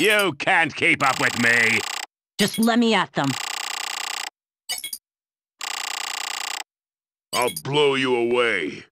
You can't keep up with me. Just let me at them. I'll blow you away.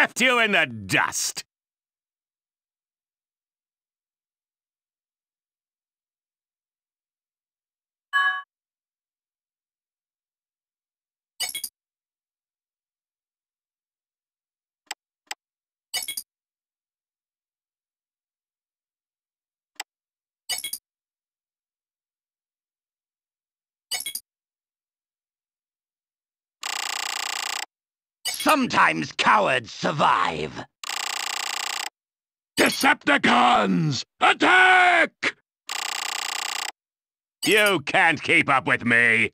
Left you in the dust. Sometimes cowards survive. Decepticons! Attack! You can't keep up with me.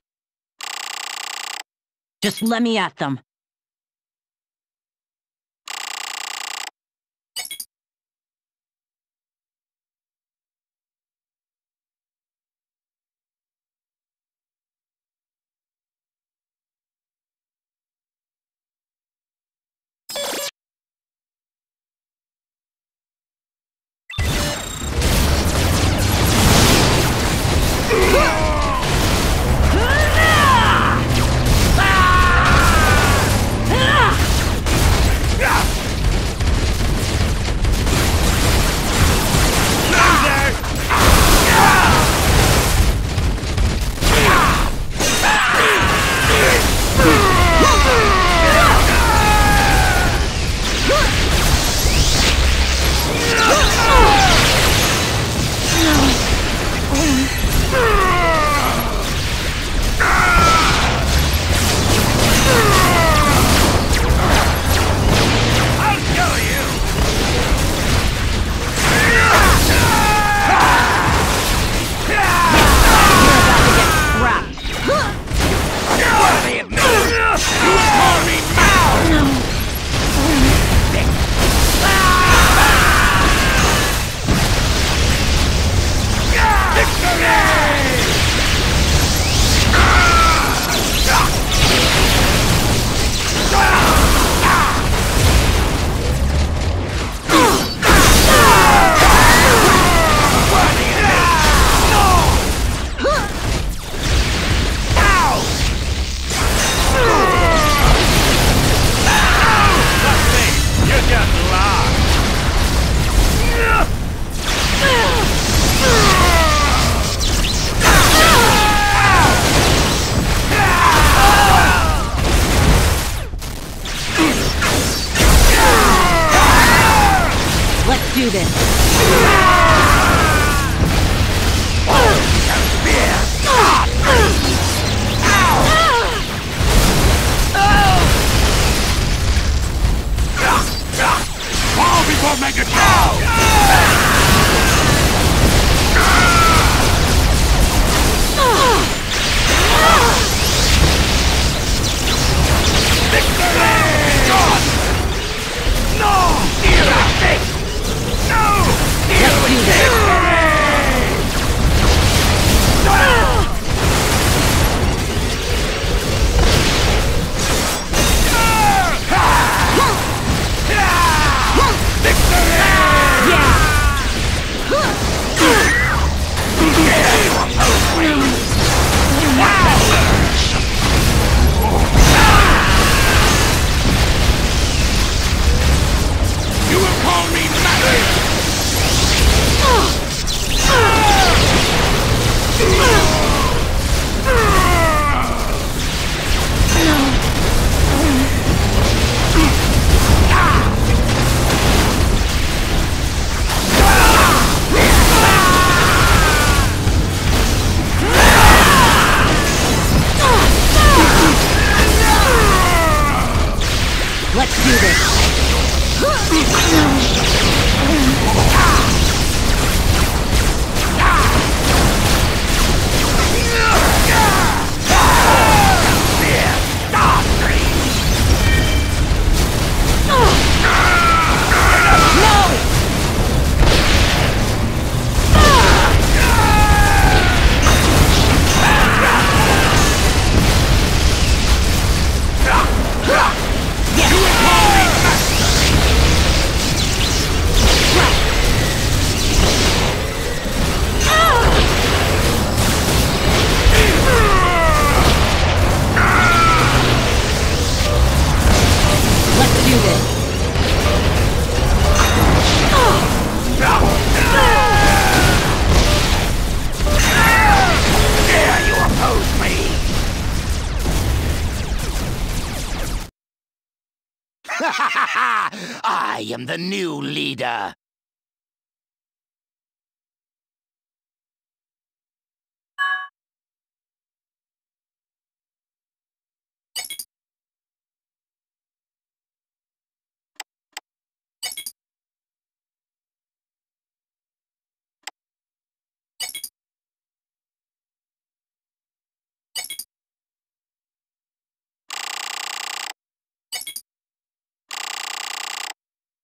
Just let me at them. do this. Fall before Megatron! Oh!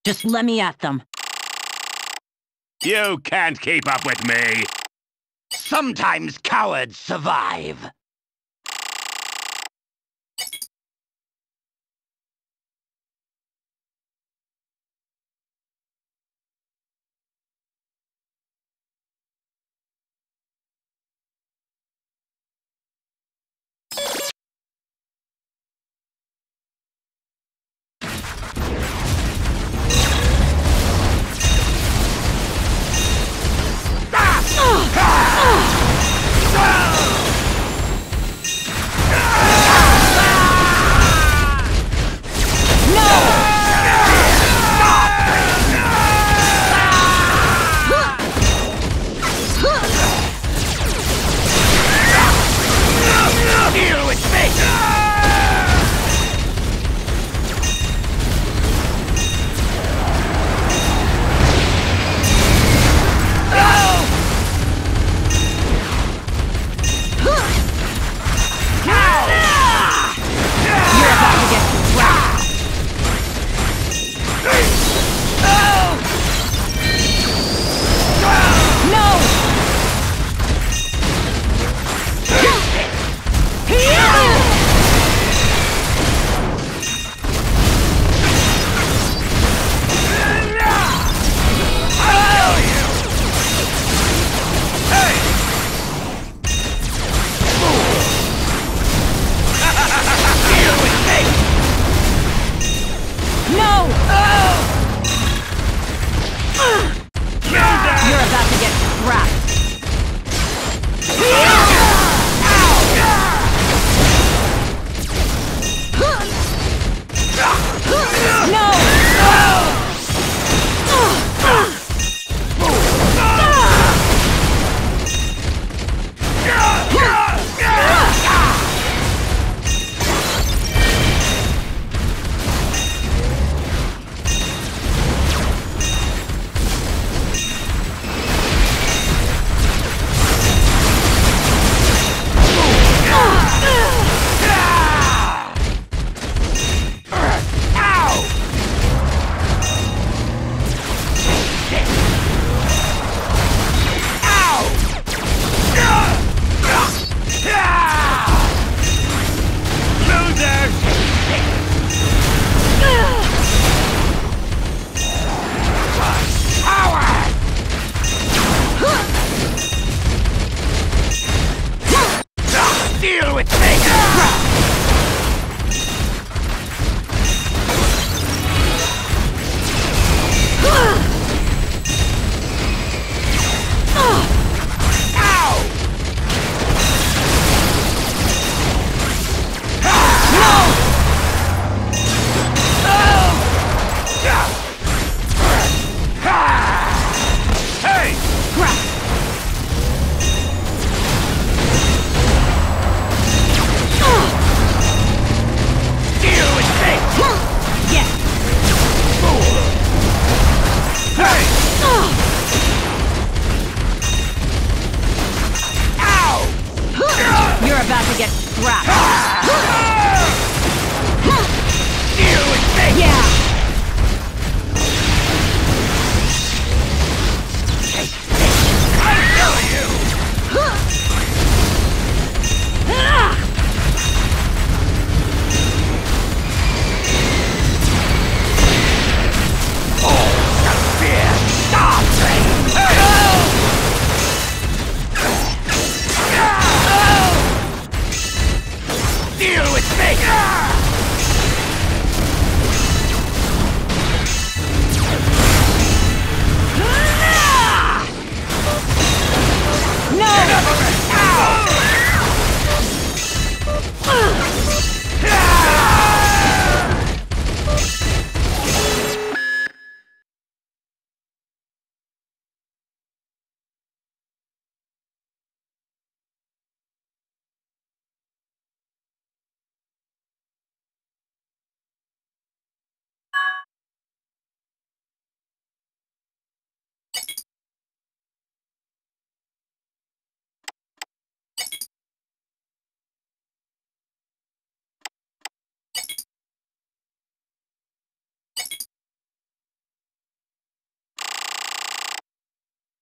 Just let me at them. You can't keep up with me. Sometimes cowards survive.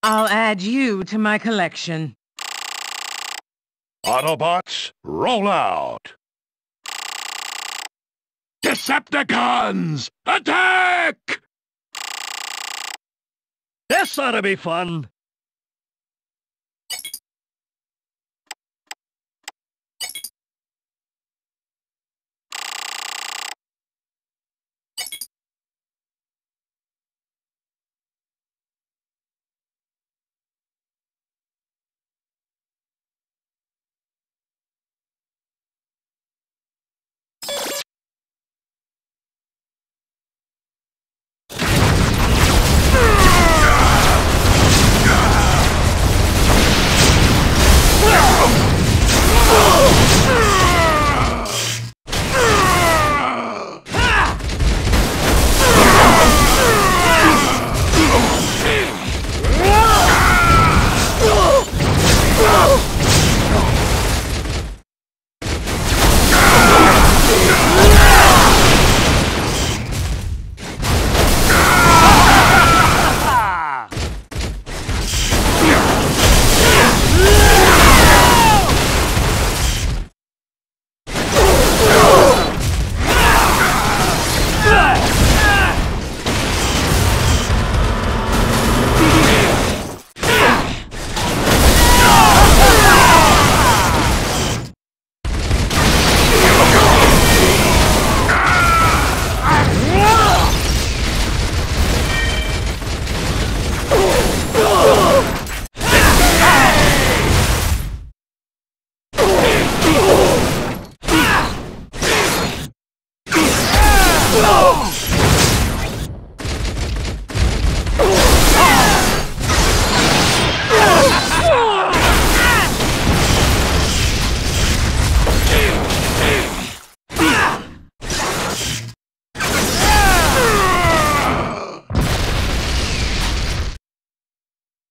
I'll add you to my collection. Autobots, roll out! Decepticons, attack! This ought to be fun.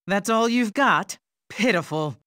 That's all you've got? Pitiful.